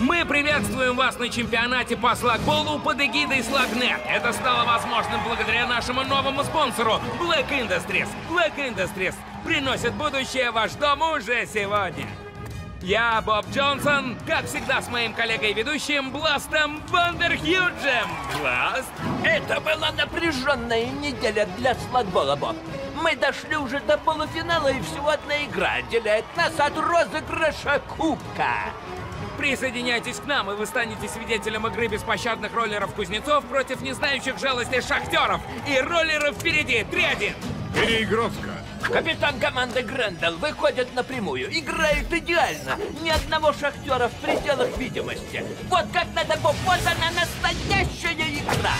Мы приветствуем вас на чемпионате по слагболу под эгидой Слагнет. Это стало возможным благодаря нашему новому спонсору Black Industries. Black Industries приносит будущее ваш дом уже сегодня. Я Боб Джонсон, как всегда с моим коллегой-ведущим Бластом Вандерхьюджем. Бласт? Это была напряженная неделя для сладбола, Боб. Мы дошли уже до полуфинала, и всего одна игра отделяет нас от розыгрыша кубка. Присоединяйтесь к нам, и вы станете свидетелем игры беспощадных роллеров-кузнецов против не знающих жалости шахтеров. И роллеров впереди. 3-1. Переигровка. Капитан команды Грендел выходит напрямую, играет идеально. Ни одного шахтера в пределах видимости. Вот как надо, Боб, вот она настоящая игра.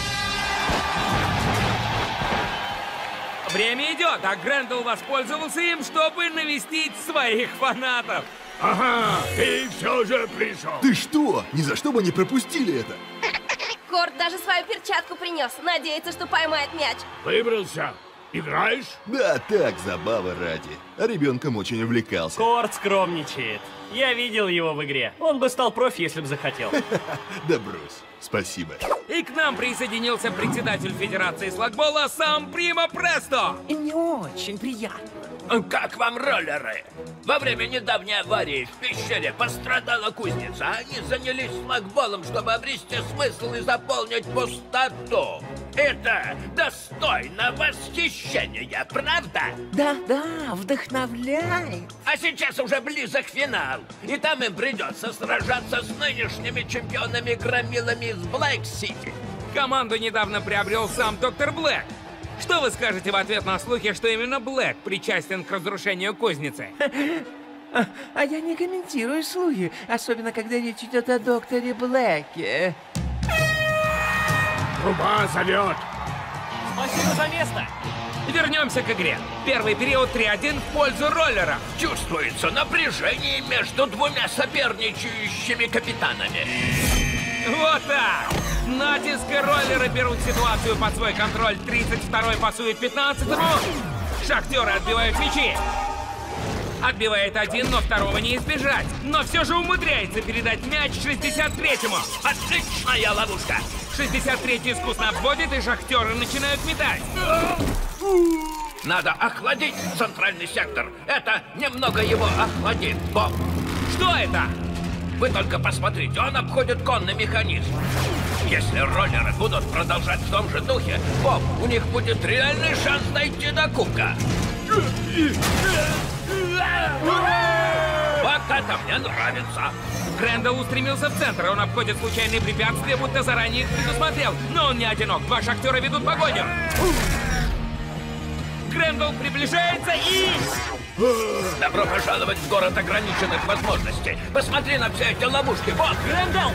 Время идет, а Грендел воспользовался им, чтобы навестить своих фанатов. Ага, ты все же пришел. Ты что? Ни за что бы не пропустили это. Корт даже свою перчатку принес. Надеется, что поймает мяч. Выбрался. Играешь? Да, так, забава ради. А ребенком очень увлекался. Корт скромничает. Я видел его в игре. Он бы стал профи, если бы захотел. Да брось. Спасибо. И к нам присоединился председатель Федерации слагбола сам Прима Престо. И мне очень приятно. Как вам роллеры? Во время недавней аварии в пещере пострадала кузница. Они занялись флагболом, чтобы обрести смысл и заполнить пустоту. Это достойно восхищения, правда? Да, да, вдохновляет. А сейчас уже близок финал. И там им придется сражаться с нынешними чемпионами-громилами из Блэк-Сити. Команду недавно приобрел сам Доктор Блэк. Что вы скажете в ответ на слухи, что именно Блэк причастен к разрушению кузницы? А, а я не комментирую слухи, особенно когда речь идет о докторе Блэке. Труба зовет. Спасибо за место. Вернемся к игре. Первый период 3-1 в пользу роллера. Чувствуется напряжение между двумя соперничающими капитанами. Вот так! Натиск и роллеры берут ситуацию под свой контроль. 32-й пасует 15-му. Шахтеры отбивают мячи. Отбивает один, но второго не избежать. Но все же умудряется передать мяч 63-му. Отличная ловушка! 63-й искусно обводит, и шахтеры начинают метать. Надо охладить центральный сектор. Это немного его охладит, Боб. Что это? Вы только посмотрите, он обходит конный механизм. Если роллеры будут продолжать в том же духе, Боб, у них будет реальный шанс дойти до кубка. Вот это мне нравится. Грэндалл устремился в центр. Он обходит случайные препятствия, будто заранее их предусмотрел. Но он не одинок. Два шахтера ведут погоню. Грэндалл приближается и... Добро пожаловать в город ограниченных возможностей. Посмотри на все эти ловушки. Вот, Грэндалл!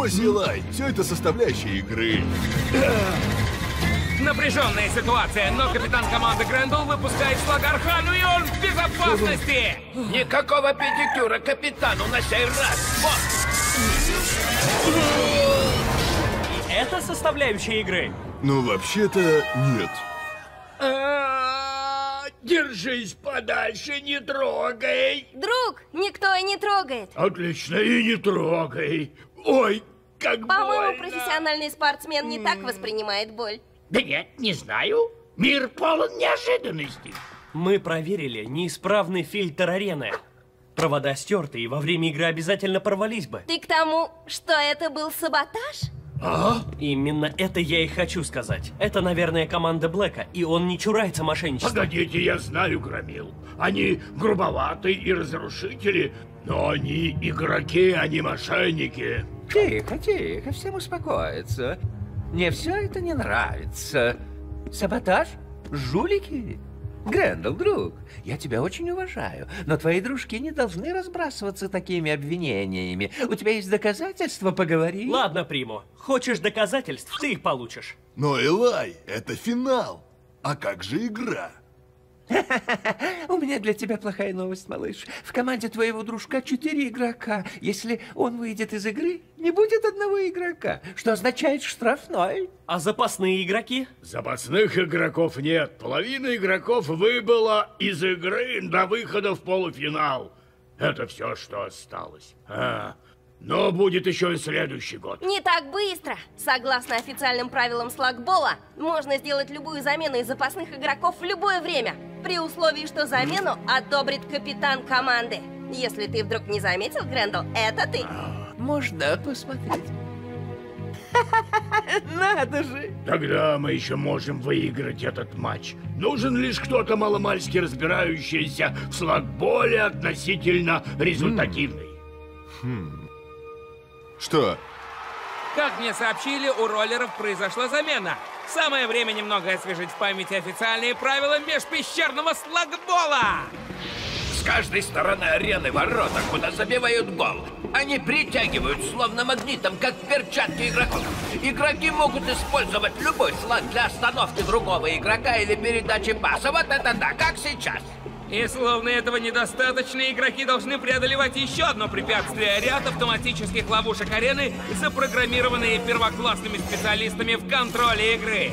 Успокойся, Элай. Все это составляющая игры. Напряженная ситуация, но капитан команды Грэндалл выпускает Слагархану, и он в безопасности! Никакого педикюра капитану на сей раз. Вот. Это составляющая игры. Ну, вообще-то, нет. А, Держись подальше, не трогай. Друг, никто и не трогает. Отлично, и не трогай. Ой, как По-моему, больно. профессиональный спортсмен не так воспринимает боль. Да нет, не знаю. Мир полон неожиданностей. Мы проверили неисправный фильтр арены. Провода стерты, и во время игры обязательно порвались бы. Ты к тому, что это был саботаж? Именно это я и хочу сказать. Это, наверное, команда Блэка, и он не чурается мошенничества. Погодите, я знаю, Громил. Они грубоваты и разрушители, но они игроки, а не мошенники. Тихо, тихо, всем успокоиться. Мне все это не нравится. Саботаж? Жулики? Грэндалл, друг, я тебя очень уважаю, но твои дружки не должны разбрасываться такими обвинениями. У тебя есть доказательства, поговори. Ладно, Приму. Хочешь доказательств, ты их получишь. Но, Элай, это финал. А как же игра? У меня для тебя плохая новость, малыш. В команде твоего дружка четыре игрока. Если он выйдет из игры, не будет одного игрока, что означает штрафной. А запасные игроки? Запасных игроков нет. Половина игроков выбыла из игры до выхода в полуфинал. Это все, что осталось. А, но будет еще и следующий год. Не так быстро. Согласно официальным правилам слагбола, можно сделать любую замену из запасных игроков в любое время, при условии, что замену одобрит капитан команды. Если ты вдруг не заметил, Грэндалл, это ты. Можно посмотреть. Надо же! Тогда мы еще можем выиграть этот матч. Нужен лишь кто-то маломальски разбирающийся в слагболе относительно результативный. Что? Как мне сообщили, у роллеров произошла замена. Самое время немного освежить в памяти официальные правила межпещерного слагбола. С каждой стороны арены ворота, куда забивают гол. Они притягивают словно магнитом, как перчатки игроков. Игроки могут использовать любой слаг для остановки другого игрока или передачи паса. Вот это да, как сейчас. И словно этого недостаточно, игроки должны преодолевать еще одно препятствие. Ряд автоматических ловушек арены, запрограммированные первоклассными специалистами в контроле игры.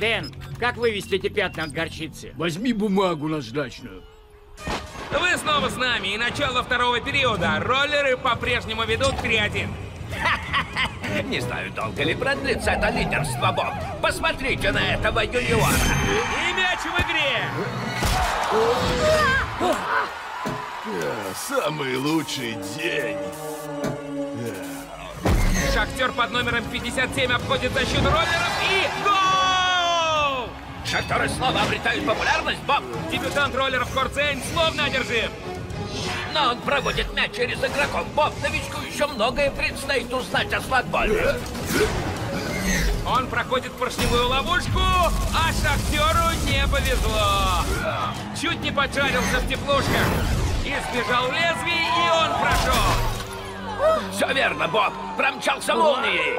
Дэн, как вывести эти пятна от горчицы? Возьми бумагу наждачную. Вы снова с нами, и начало второго периода. Роллеры по-прежнему ведут 3-1. Не знаю, долго ли продлится это лидерство, Боб. Посмотрите на этого юниора. И мяч в игре! Э, Самый лучший день. Шахтер под номером 57 обходит защиту роллеров и гол! Шахтеры снова обретают популярность, Боб. Дебютант роллеров Корцейн словно одержим. Но он проводит мяч через игроков. Боб, новичку еще многое предстоит узнать о сладболе. Он проходит поршневую ловушку, а Шахтеру не повезло. Чуть не поджарился в теплушках. Избежал лезвий, и он прошел. Все верно, Боб. Промчался молнией.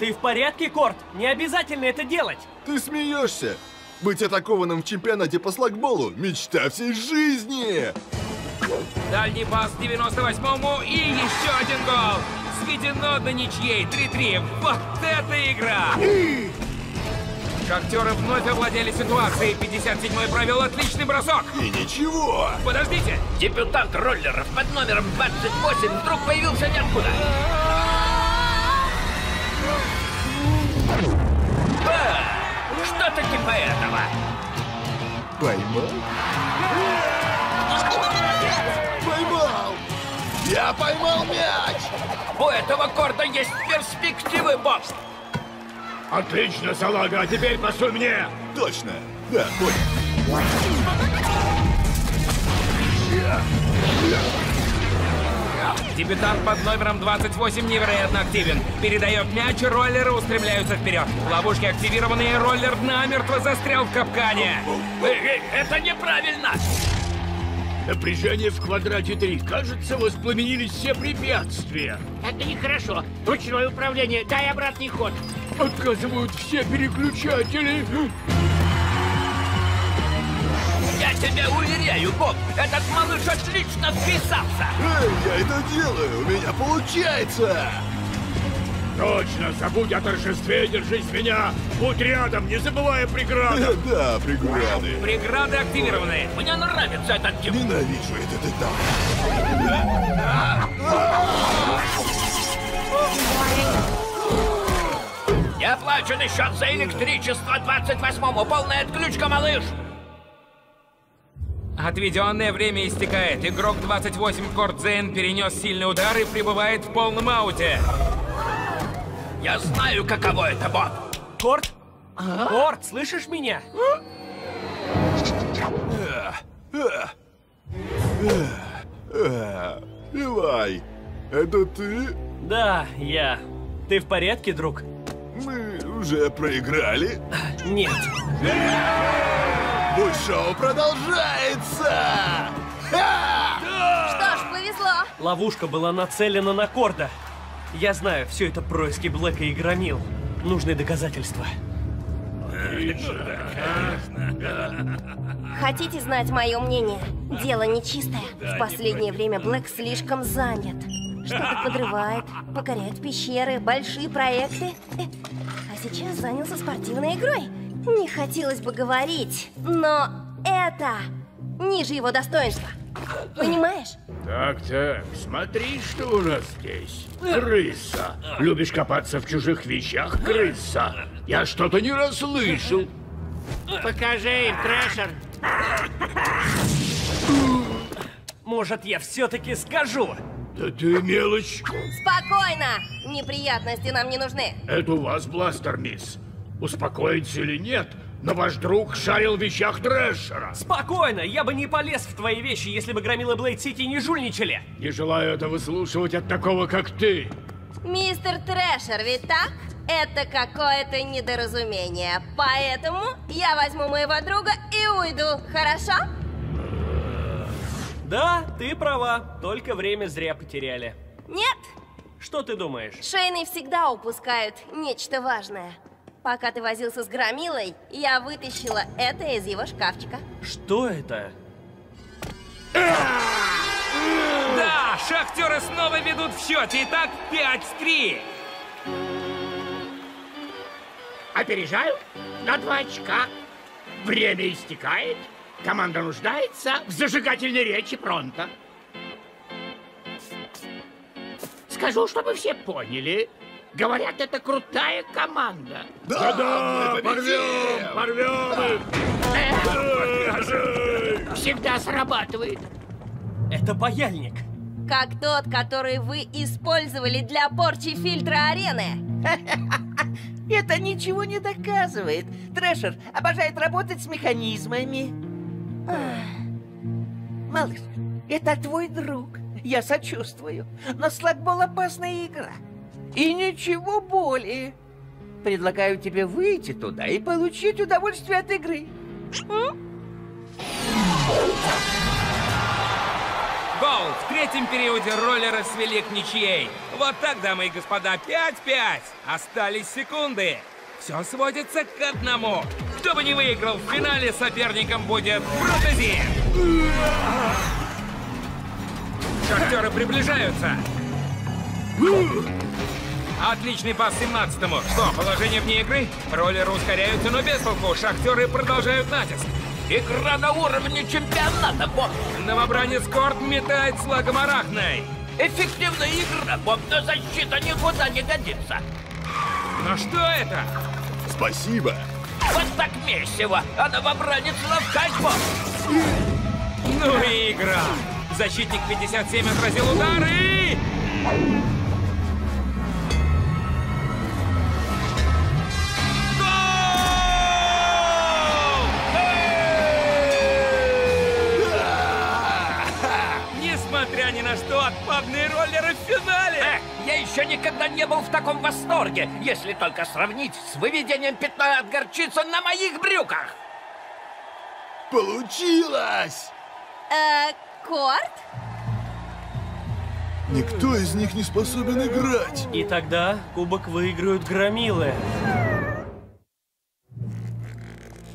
Ты в порядке, Корт? Не обязательно это делать. Ты смеешься? Быть атакованным в чемпионате по слагболу – мечта всей жизни! Дальний пас 98-му и еще один гол. Сведено до ничьей 3-3. Вот это игра! Шахтеры вновь овладели ситуацией. 57-й провел отличный бросок. И ничего! Подождите! Дебютант роллеров под номером 28 вдруг появился ниоткуда. А, Что-то типа этого. Поймал? Поймал! Я поймал мяч! У этого корда есть перспективы, Боб. Отлично, салага, а теперь пасуй мне! Точно! Да, понял. Дебютант под номером 28 невероятно активен. Передает мяч, роллеры устремляются вперед. Ловушки активированы, и роллер намертво застрял в капкане. Э, э, Это неправильно. Напряжение в квадрате 3. Кажется, воспламенились все препятствия. Это нехорошо. Ручное управление, дай обратный ход. Отказывают все переключатели. Я тебя уверяю, Боб, этот малыш отлично вписался. Эй, я это делаю! У меня получается! Точно, забудь о торжестве, держись меня. Будь рядом, не забывай о преградах. Да, преграды. Преграды активированы. Мне нравится этот тип. Ненавижу этот этап. Неоплаченный счет за электричество 28-му. Полная отключка, малыш. Отведенное время истекает. Игрок 28 Кордзейн перенес сильный удар и пребывает в полном ауте. Я знаю, каково это, Боб. Корт? Корт, слышишь меня? Илай, это ты? Да, я. Ты в порядке, друг? Мы уже проиграли? Нет. Пусть шоу продолжается! Что ж, повезло. Ловушка была нацелена на Корда. Я знаю, все это происки Блэка и Громил. Нужны доказательства. Хотите знать мое мнение? Дело нечистое. В последнее время Блэк слишком занят. Что-то подрывает, покоряет пещеры, большие проекты. А сейчас занялся спортивной игрой. Не хотелось бы говорить, но это ниже его достоинства. Понимаешь? Так, так, смотри, что у нас здесь. Крыса. Любишь копаться в чужих вещах, крыса? Я что-то не расслышал. Покажи им, Трэшер. Может, я все-таки скажу? Да ты мелочь. Спокойно! Неприятности нам не нужны. Это у вас бластер, мисс. Успокоиться или нет, но ваш друг шарил в вещах Трэшера. Спокойно, я бы не полез в твои вещи, если бы Громилы Блейд Сити не жульничали. Не желаю это выслушивать от такого, как ты. Мистер Трэшер, ведь так? Это какое-то недоразумение. Поэтому я возьму моего друга и уйду, хорошо? Да, ты права, только время зря потеряли. Нет, Что ты думаешь? Шейны всегда упускают нечто важное. Пока ты возился с Громилой, я вытащила это из его шкафчика. Что это? Да, шахтеры снова ведут в счете. Итак, 5-3. Опережаю на два очка. Время истекает. Команда нуждается в зажигательной речи Пронто. Скажу, чтобы все поняли. Говорят, это крутая команда. Да-да, мы порвем, порвем их. Всегда срабатывает. Это паяльник. Как тот, который вы использовали для порчи фильтра арены. Это ничего не доказывает. Трэшер обожает работать с механизмами. Малыш, это твой друг. Я сочувствую. Но слэгбол опасная игра. И ничего более. Предлагаю тебе выйти туда и получить удовольствие от игры. Гол! В третьем периоде роллеры свели к ничьей. Вот так, дамы и господа, 5-5. Остались секунды. Все сводится к одному. Кто бы не выиграл в финале, соперником будет Протези. Шахтеры приближаются. Отличный пас 17-му. Что, положение вне игры? Роллеры ускоряются, но без толку. Шахтеры продолжают натиск. Игра на уровне чемпионата, Боб. Новобранец Корт метает с лагом арахной. Эффективная игра, Боб, но защита никуда не годится. Но что это? Спасибо. Вот так месиво, а новобранец ловкать, Боб. Ну и игра. Защитник 57 отразил удар и... отпадные роллеры в финале! Эх, я еще никогда не был в таком восторге, если только сравнить с выведением пятна от горчицы на моих брюках. Получилось! Э, Корт? Никто из них не способен играть. И тогда кубок выиграют Громилы.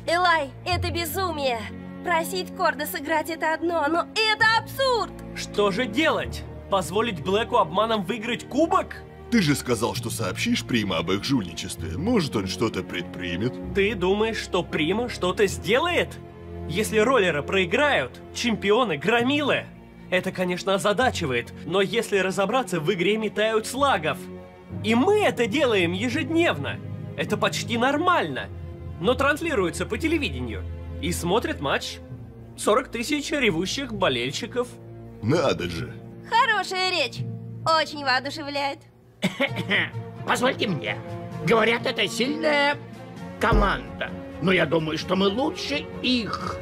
Элай, это безумие. Просить Корда сыграть это одно, но это абсурд. Что же делать? Позволить Блэку обманом выиграть кубок? Ты же сказал, что сообщишь Прима об их жульничестве. Может, он что-то предпримет? Ты думаешь, что Прима что-то сделает? Если роллеры проиграют, чемпионы громилы. Это, конечно, озадачивает, но если разобраться, в игре метают слагов. И мы это делаем ежедневно. Это почти нормально. Но транслируется по телевидению. И смотрит матч 40 тысяч ревущих болельщиков. Надо же. Хорошая речь. Очень воодушевляет. Позвольте мне. Говорят, это сильная команда. Но я думаю, что мы лучше их.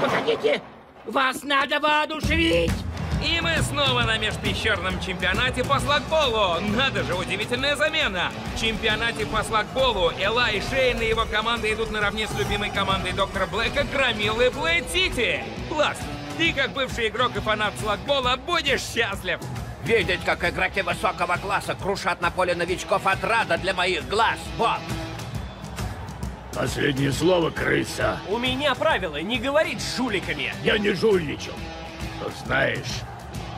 Погодите, вас надо воодушевить. И мы снова на межпещерном чемпионате по слagболу. Надо же, удивительная замена. В чемпионате по слagболу Эла и Шейн и его команда идут наравне с любимой командой доктора Блэка Громилы Блейд Сити. Класс! Ты, как бывший игрок и фанат слagбола, будешь счастлив. Видеть, как игроки высокого класса крушат на поле новичков отрада для моих глаз, Боб. Последнее слово, крыса. У меня правило не говорить с жуликами. Я не жульничал. Но знаешь,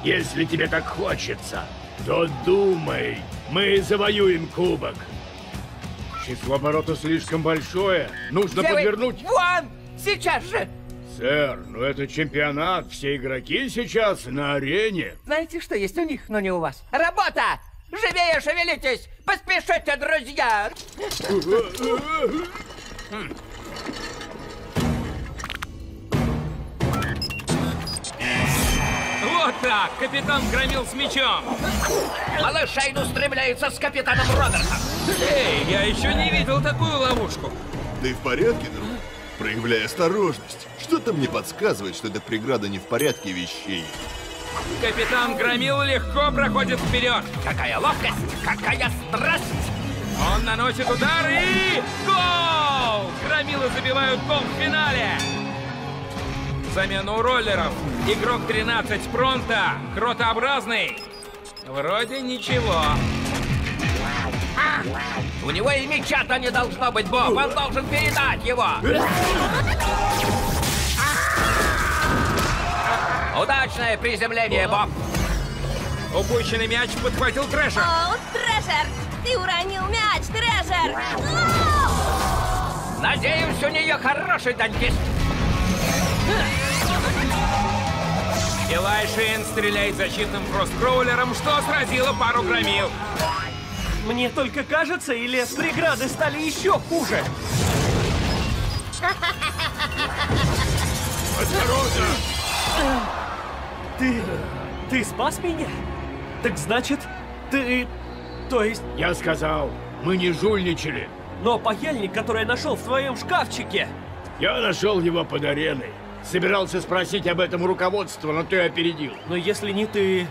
если тебе так хочется, то думай, мы завоюем кубок. Число оборотов слишком большое. Нужно вы? подвернуть... Вон! Сейчас же! Сэр, ну это чемпионат. Все игроки сейчас на арене. Знаете, что есть у них, но не у вас? Работа! Живее шевелитесь! Поспешите, друзья! Вот так, капитан громил с мячом. Малыш Шейн устремляется с капитаном Робертом. Эй, я еще не видел такую ловушку. Ты в порядке, друг? Проявляй осторожность. Что-то мне подсказывает, что эта преграда не в порядке вещей. Капитан Громил легко проходит вперед. Какая ловкость, какая страсть! Он наносит удар и... Гол! Громилы забивают гол в финале. Замена у роллеров. Игрок 13 Пронта. Кротообразный. Вроде ничего. У него и мяча-то не должно быть, Боб. Он должен передать его. Удачное приземление, Боб. Упущенный мяч подхватил Трэшер. О, Трэшер! Ты уронил мяч, Трэшер! Оу! Надеюсь, у нее хороший дантист. Илай Шейн стреляет защитным кросс-кроулером, что сразило пару громил. Мне только кажется, или преграды стали еще хуже? Осторожно! Ты... ты спас меня? Так значит, ты... То есть... Я сказал, мы не жульничали. Но паяльник, который я нашел в твоем шкафчике... Я нашел его под ареной. Собирался спросить об этом у руководства, но ты опередил. Но если не ты,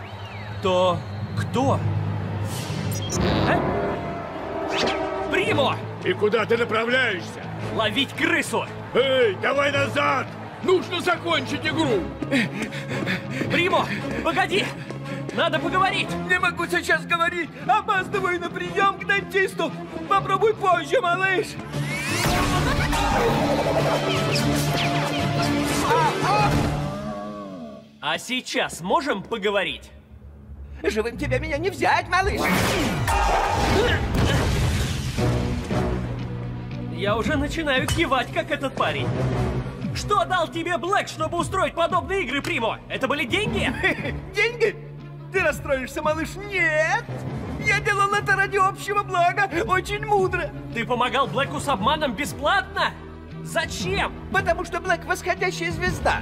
то кто? А? Примо! И куда ты направляешься? Ловить крысу! Эй, давай назад! Нужно закончить игру! Примо! Погоди! Надо поговорить! Не могу сейчас говорить! Опаздываю на прием к дантисту! Попробуй позже, малыш! А сейчас можем поговорить? Живым тебя меня не взять, малыш! Я уже начинаю кивать, как этот парень. Что дал тебе Блэк, чтобы устроить подобные игры, Примо? Это были деньги? Деньги? Ты расстроишься, малыш? Нет! Я делал это ради общего блага, очень мудро. Ты помогал Блэку с обманом бесплатно? Зачем? Потому что Блэк восходящая звезда.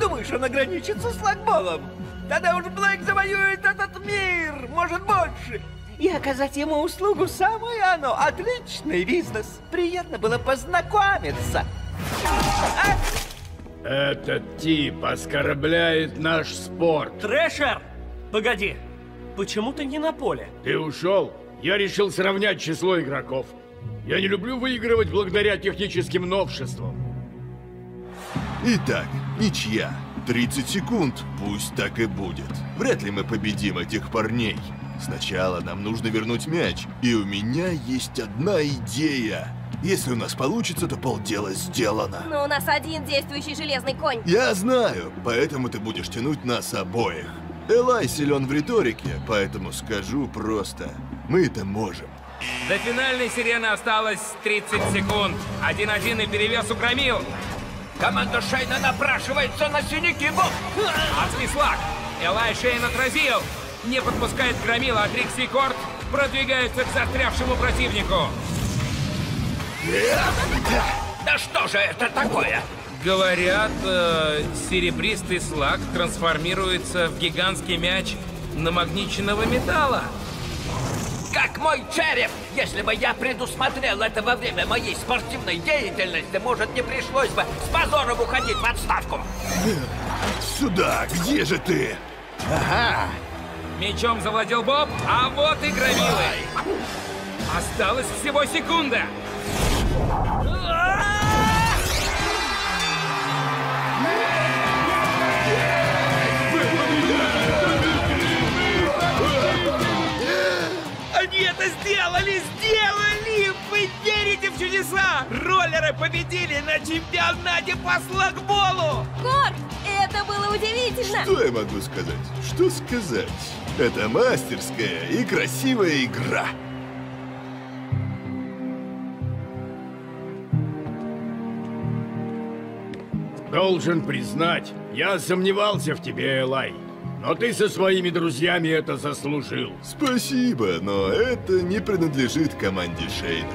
Думаешь, он ограничится с лагболом? Тогда уж Блэк завоюет этот мир, может больше. И оказать ему услугу самое оно. Отличный бизнес. Приятно было познакомиться. Этот тип оскорбляет наш спорт. Трэшер! Погоди, почему ты не на поле? Ты ушел? Я решил сравнять число игроков. Я не люблю выигрывать благодаря техническим новшествам. Итак, ничья. 30 секунд, пусть так и будет. Вряд ли мы победим этих парней. Сначала нам нужно вернуть мяч, и у меня есть одна идея. Если у нас получится, то полдела сделано. Но у нас один действующий железный конь. Я знаю, поэтому ты будешь тянуть нас обоих. Элай силен в риторике, поэтому скажу просто. Мы это можем. До финальной сирены осталось 30 секунд. 1-1 и перевес у громил. Команда Шейна напрашивается на синяки. Адский слаг. Элай Шейн отразил. Не подпускает громила, а Трикси Корт продвигается к застрявшему противнику. Да что же это такое? Говорят, э, серебристый слаг трансформируется в гигантский мяч намагниченного металла. Как мой череп! Если бы я предусмотрел это во время моей спортивной деятельности, может, не пришлось бы с позором уходить в отставку. Сюда, где же ты? Ага! Мечом завладел Боб, а вот и громилы. Осталась всего секунда. Они это сделали! Сделали! Вы верите в чудеса? Роллеры победили на чемпионате по слагболу! Корт, это было удивительно! Что я могу сказать? Что сказать? Это мастерская и красивая игра. Должен признать, я сомневался в тебе, Элай. Но ты со своими друзьями это заслужил. Спасибо, но это не принадлежит команде Шейна.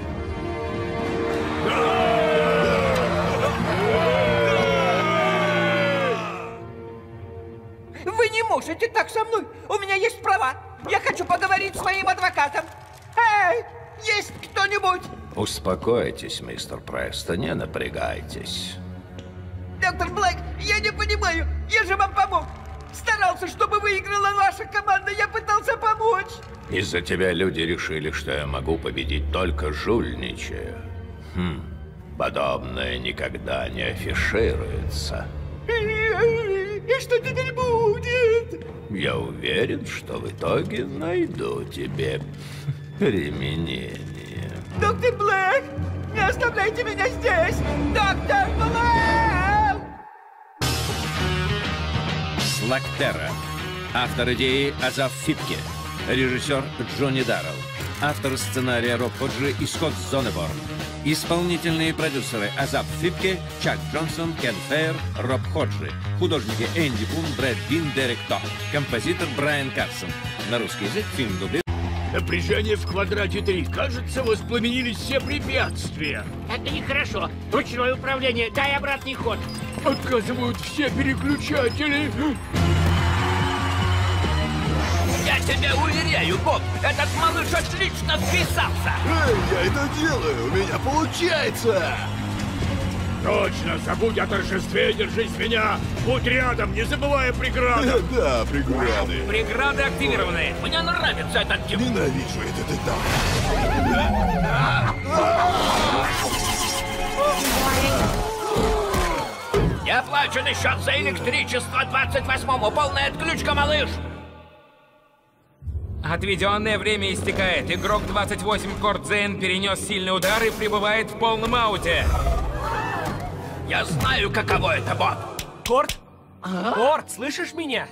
Вы не можете так со мной! У меня есть права! Я хочу поговорить с моим адвокатом! Эй, есть кто-нибудь? Успокойтесь, мистер Престо, не напрягайтесь. Доктор Блэк, я не понимаю! Я же вам помог! Старался, чтобы выиграла ваша команда! Я пытался помочь! Из-за тебя люди решили, что я могу победить только жульничая. Хм, подобное никогда не афишируется. И что теперь будет? Я уверен, что в итоге найду тебе применение. Доктор Блэк, не оставляйте меня здесь! Доктор Блэк! Слактера. Автор идеи Азав Фитке. Режиссер Джонни Даррелл. Автор сценария Роб Ходжи и Скотт Зонеборн. Исполнительные продюсеры Азап Фитке, Чак Джонсон, Кен Фейер, Роб Ходжи. Художники Энди Бун, Брэд Бин, Дерек Ток. Композитор Брайан Карсон. На русский язык фильм дублирован. Напряжение в квадрате 3. Кажется, воспламенились все препятствия. Это нехорошо. Ручное управление, дай обратный ход. Отказывают все переключатели. Я тебя уверяю, Боб, этот малыш отлично вписался! Эй, я это делаю! У меня получается! Точно, забудь о торжестве держись меня. Будь рядом, не забывай о преградах. Да, преграды. Преграды активированы. Мне нравится этот тип. Ненавижу этот этап. Неоплаченный счет за электричество 28-му. Полная отключка, малыш! Отведенное время истекает. Игрок 28 Корт Зейн перенес сильный удар и пребывает в полном ауте. Я знаю, каково это, Боб. Корт? Корт, слышишь меня?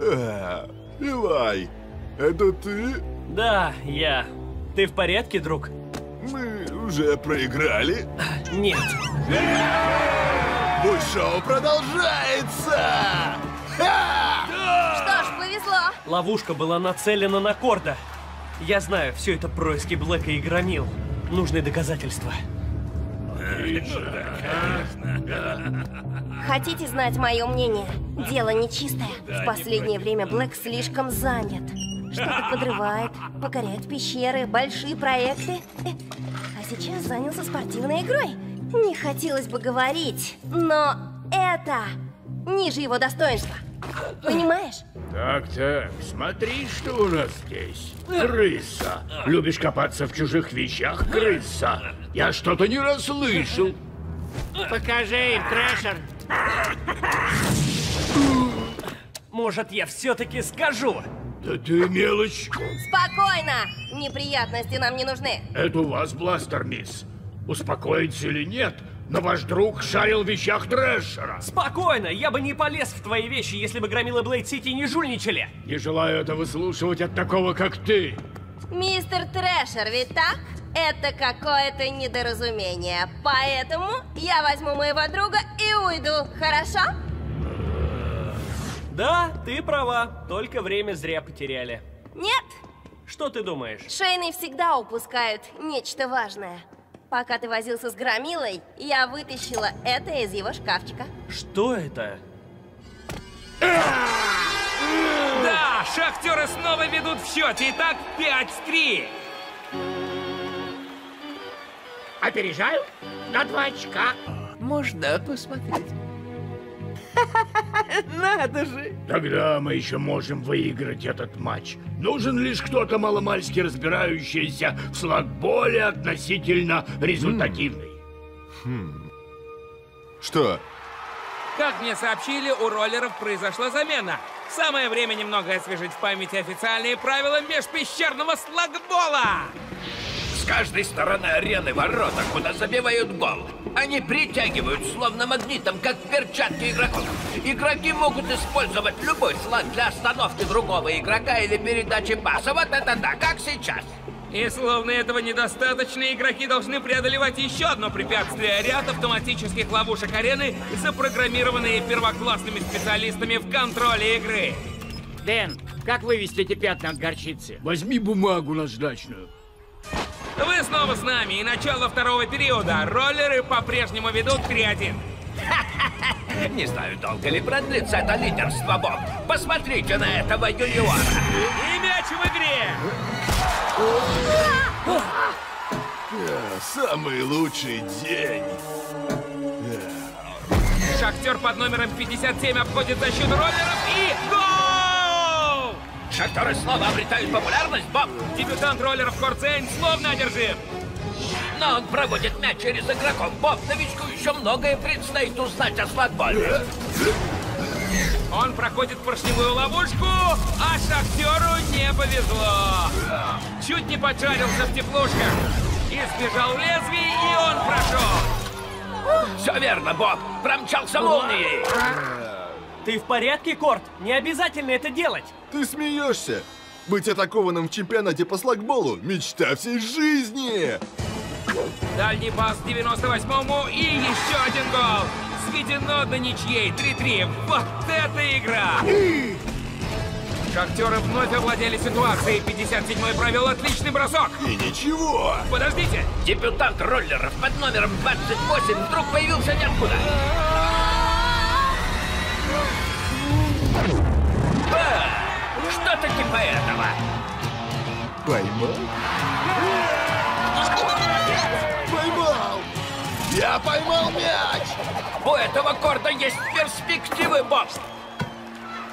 А, Илай, это ты? Да, я. Ты в порядке, друг? Уже проиграли? Нет. Пусть шоу продолжается! Что ж, повезло. Ловушка была нацелена на Корда. Я знаю, все это происки Блэка и Громил. Нужны доказательства. Хотите знать мое мнение? Дело нечистое. В последнее время Блэк слишком занят. Что-то подрывает, покоряет пещеры, большие проекты. Сейчас занялся спортивной игрой. Не хотелось бы говорить, но это ниже его достоинства. Понимаешь? Так, так, смотри, что у нас здесь. Крыса. Любишь копаться в чужих вещах, крыса? Я что-то не расслышал. Покажи им, Трэшер. Может, я все-таки скажу? Да ты мелочь. Спокойно! Неприятности нам не нужны. Это у вас бластер, мисс. Успокоиться или нет, но ваш друг шарил в вещах Трэшера. Спокойно, я бы не полез в твои вещи, если бы Громилы Блейд Сити не жульничали. Не желаю это выслушивать от такого, как ты. Мистер Трэшер, ведь так? Это какое-то недоразумение. Поэтому я возьму моего друга и уйду, хорошо? Да, ты права, только время зря потеряли. Нет, Что ты думаешь? Шейны всегда упускают нечто важное. Пока ты возился с Громилой, я вытащила это из его шкафчика. Что это? Да, шахтеры снова ведут в счете. Итак, 5-3. Опережаю на два очка. Можно посмотреть? Надо же! Тогда мы еще можем выиграть этот матч. Нужен лишь кто-то маломальски разбирающийся в слотболе относительно результативный. Что? Как мне сообщили, у роллеров произошла замена. Самое время немного освежить в памяти официальные правила межпещерного слагбола. С каждой стороны арены ворота, куда забивают гол. Они притягивают словно магнитом, как перчатки игроков. Игроки могут использовать любой слаг для остановки другого игрока или передачи паса. Вот это да, как сейчас. И словно этого недостаточно, игроки должны преодолевать еще одно препятствие. Ряд автоматических ловушек арены, запрограммированные первоклассными специалистами в контроле игры. Дэн, как вывести эти пятна от горчицы? Возьми бумагу наждачную. Вы снова с нами, и начало второго периода. Роллеры по-прежнему ведут 3-1. Не знаю, долго ли продлится это лидерство, Боб. Посмотрите на этого юниора. И мяч в игре! Самый лучший день. Шахтер под номером 57 обходит защиту роллеров и гол! Шахтеры снова обретают популярность, Боб. Дебютант роллеров Корцейн словно одержим. Но он проводит мяч через игроков. Боб, новичку еще многое предстоит узнать о футболе. Он проходит поршневую ловушку, а Шахтеру не повезло. Чуть не поджарился в теплушках. Избежал лезвий, и он прошел. Все верно, Боб. Промчался молнией. Ты в порядке, Корт? Не обязательно это делать. Ты смеешься? Быть атакованным в чемпионате по слагболу – мечта всей жизни! Дальний пас 98-му и еще один гол. Сведено до ничьей 3-3. Вот это игра! Шахтеры вновь овладели ситуацией. 57-й провел отличный бросок. И ничего! Подождите! Дебютант роллеров под номером 28 вдруг появился ниоткуда. Что-то типа этого. Поймал? Поймал! Я поймал мяч! У этого корда есть перспективы, Боб.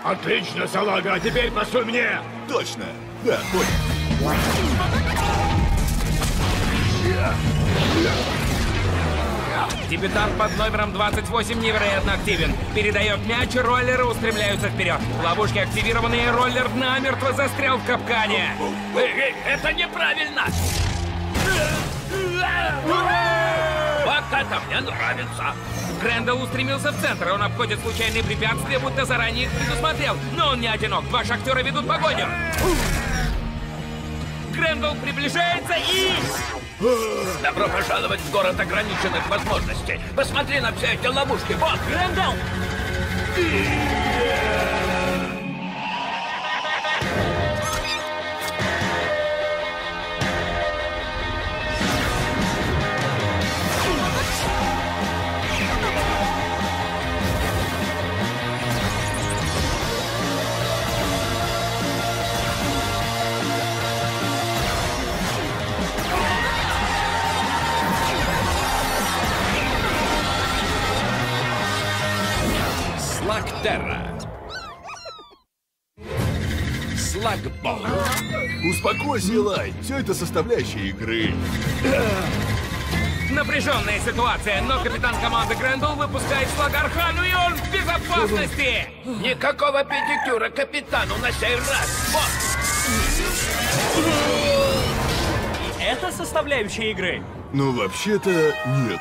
Отлично, салага, а теперь пасуй мне! Точно! Да, понял. Дебютант под номером 28 невероятно активен. Передает мяч, роллеры устремляются вперед. Ловушки активированы, и роллер намертво застрял в капкане. Эй, эй, это неправильно. Вот это мне нравится. Грэндалл устремился в центр. Он обходит случайные препятствия, будто заранее их предусмотрел. Но он не одинок. Два шахтера ведут погоню. Грэндалл приближается и... Добро пожаловать в город ограниченных возможностей. Посмотри на все эти ловушки, Боб. Грэндалл! Слактерра. Слагбол. Успокойся, Илай. Все это составляющая игры. Напряженная ситуация, но капитан команды Грэндалл выпускает флаг Архану, и он в безопасности! Никакого педикюра капитану на сей раз. Боб. Это составляющая игры. Ну, вообще-то, нет.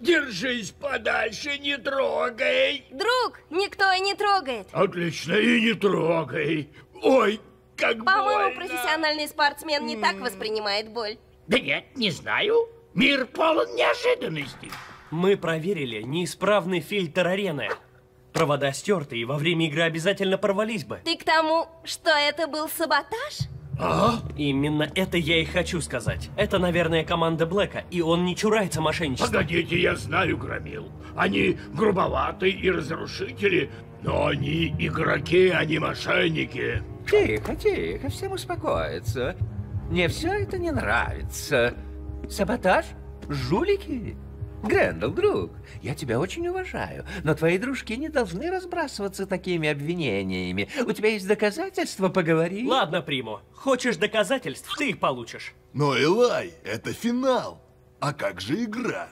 Держись подальше, не трогай! Друг, никто и не трогает. Отлично, и не трогай! Ой, как По-моему, больно! профессиональный спортсмен не так воспринимает боль. Да нет, не знаю. Мир полон неожиданностей. Мы проверили неисправный фильтр арены. Провода стерты, и во время игры обязательно порвались бы. Ты к тому, что это был саботаж? Именно это я и хочу сказать. Это, наверное, команда Блэка, и он не чурается мошенничества. Погодите, я знаю, Громил. Они грубоваты и разрушители, но они игроки, а не мошенники. Тихо, тихо, всем успокоиться. Мне все это не нравится. Саботаж? Жулики? Грэндалл, друг, я тебя очень уважаю, но твои дружки не должны разбрасываться такими обвинениями. У тебя есть доказательства, поговори. Ладно, Приму, хочешь доказательств, ты их получишь. Но, Элай, это финал. А как же игра?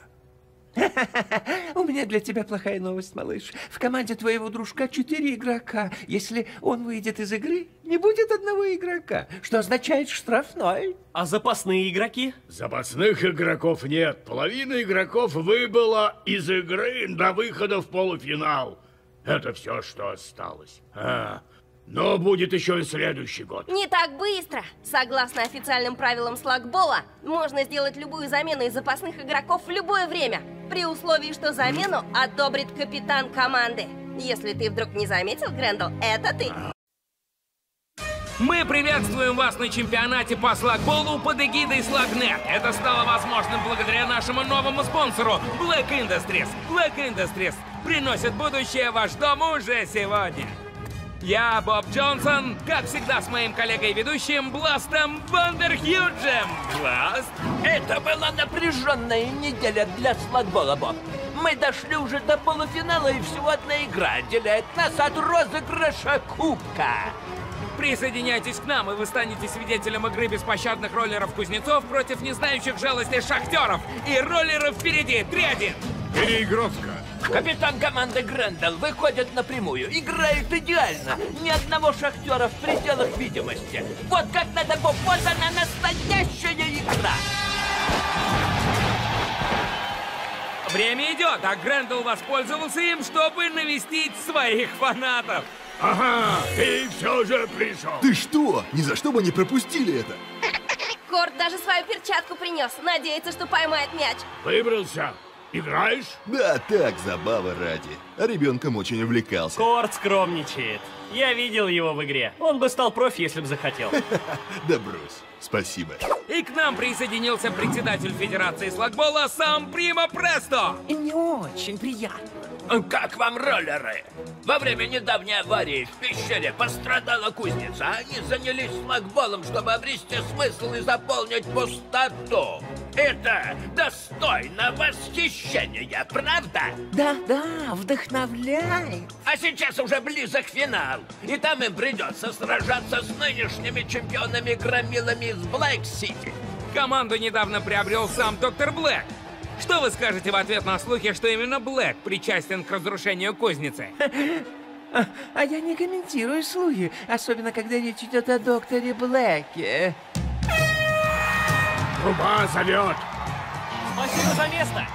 У меня для тебя плохая новость, малыш. В команде твоего дружка четыре игрока. Если он выйдет из игры, не будет одного игрока, что означает штрафной. А запасные игроки? Запасных игроков нет. Половина игроков выбыла из игры до выхода в полуфинал. Это все, что осталось. А, но будет еще и следующий год. Не так быстро. Согласно официальным правилам слагбола, можно сделать любую замену из запасных игроков в любое время, при условии, что замену одобрит капитан команды. Если ты вдруг не заметил, Грэндалл, это ты. Мы приветствуем вас на чемпионате по слагболу под эгидой Слагнет. Это стало возможным благодаря нашему новому спонсору Black Industries. Black Industries приносит будущее ваш дом уже сегодня. Я Боб Джонсон, как всегда с моим коллегой-ведущим Бластом Вандерхьюджем. Бласт? Это была напряженная неделя для слагбола, Боб. Мы дошли уже до полуфинала, и всего одна игра отделяет нас от розыгрыша кубка. Присоединяйтесь к нам, и вы станете свидетелем игры беспощадных роллеров-кузнецов против не знающих жалости шахтеров. И роллеров впереди 3-1. Переигровка. Капитан команды Грендел выходит напрямую, играет идеально. Ни одного шахтера в пределах видимости. Вот как надо, Боб, вот она настоящая игра. Время идет, а Грендел воспользовался им, чтобы навестить своих фанатов. Ага, ты все же пришел. Ты что? Ни за что бы не пропустили это. Корт даже свою перчатку принес. Надеется, что поймает мяч. Выбрался. Играешь? Да, так, забава ради. А ребенком очень увлекался. Корт скромничает. Я видел его в игре. Он бы стал профи, если бы захотел. Да брось. Спасибо. И к нам присоединился председатель Федерации слагбола сам Прима Престо. И мне очень приятно. Как вам роллеры? Во время недавней аварии в пещере пострадала кузница. Они занялись слагболом, чтобы обрести смысл и заполнить пустоту. Это достойно восхищения, правда? Да, да, вдохновляет. А сейчас уже близок финал. И там им придется сражаться с нынешними чемпионами-громилами из Блэк-Сити. Команду недавно приобрел сам Доктор Блэк. Что вы скажете в ответ на слухи, что именно Блэк причастен к разрушению кузницы? А, а я не комментирую слухи, особенно когда речь идет о докторе Блэке. Труба зовет. Спасибо за место.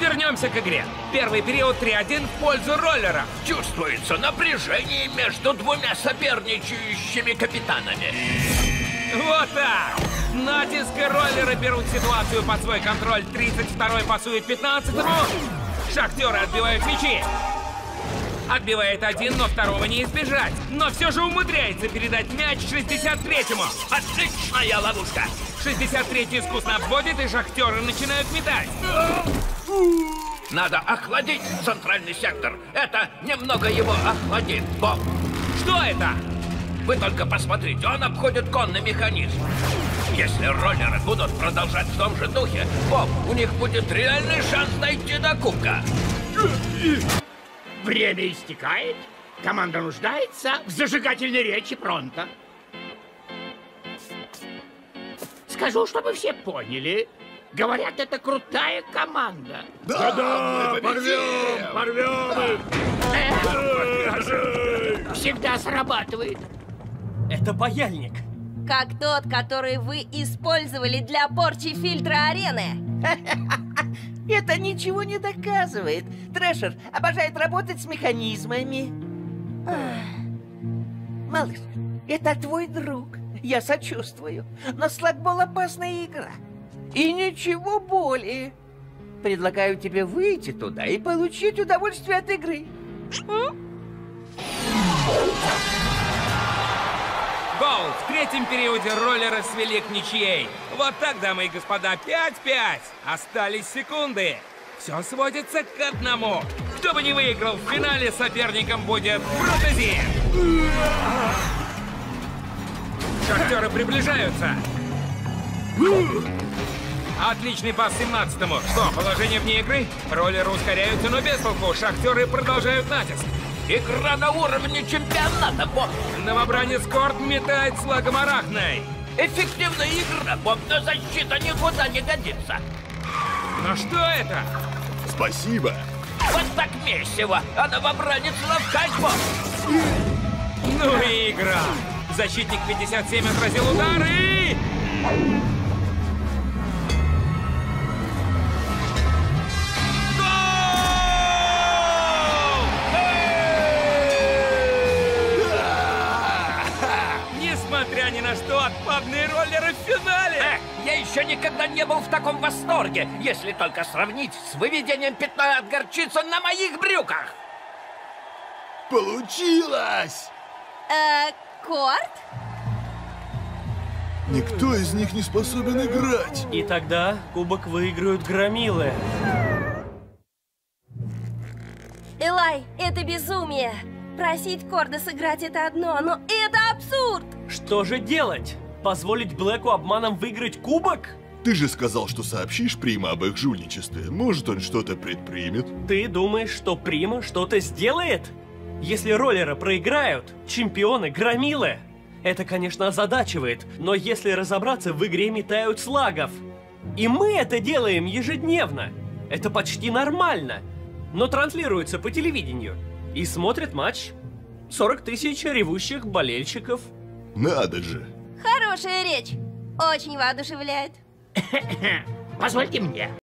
Вернемся к игре. Первый период 3-1 в пользу роллера. Чувствуется напряжение между двумя соперничающими капитанами. Вот так! Натиск и роллеры берут ситуацию под свой контроль. 32-й пасует 15-му. Шахтеры отбивают мячи. Отбивает один, но второго не избежать. Но все же умудряется передать мяч 63-му. Отличная ловушка! 63-й искусно обводит, и шахтеры начинают метать. Надо охладить центральный сектор. Это немного его охладит, Боб. Что это? Вы только посмотрите, он обходит конный механизм. Если роллеры будут продолжать в том же духе, Боб, у них будет реальный шанс дойти до кубка. Время истекает. Команда нуждается в зажигательной речи Пронто. Скажу, чтобы все поняли. Говорят, это крутая команда. Да-да, порвем, порвем их. Всегда срабатывает. Это паяльник. Как тот, который вы использовали для порчи фильтра арены. Это ничего не доказывает. Трэшер обожает работать с механизмами. Малыш, это твой друг. Я сочувствую. Но слагбол опасная игра. И ничего более. Предлагаю тебе выйти туда и получить удовольствие от игры. Гол! В третьем периоде роллеры свели к ничьей. Вот так, дамы и господа, 5-5. Остались секунды. Все сводится к одному. Кто бы не выиграл в финале, соперником будет Протезин. Шахтеры приближаются. Отличный пас 17-му. Что, положение вне игры? Роллеры ускоряются, но без толку. Шахтеры продолжают натиск. Игра на уровне чемпионата, Боб. Новобранец Корт метает с лагом арахной. Эффективная игра, Боб, но защита никуда не годится. Но что это? Спасибо. Вот так месиво, а новобранец ловкать, Боб. Ну и игра. Защитник 57 отразил удар и... отпадные роллеры в финале! Эх, я еще никогда не был в таком восторге, если только сравнить с выведением пятна от горчицы на моих брюках. Получилось! Э, Корт? Никто из них не способен играть. И тогда кубок выиграют громилы. Элай, это безумие. Просить Корда сыграть это одно, но это абсурд! Что же делать? Позволить Блэку обманом выиграть кубок? Ты же сказал, что сообщишь Прима об их жульничестве. Может, он что-то предпримет? Ты думаешь, что Прима что-то сделает? Если роллеры проиграют, чемпионы громилы. Это, конечно, озадачивает, но если разобраться, в игре метают слагов. И мы это делаем ежедневно. Это почти нормально. Но транслируется по телевидению. И смотрит матч 40 тысяч ревущих болельщиков. Надо же. Хорошая речь. Очень воодушевляет. Позвольте мне.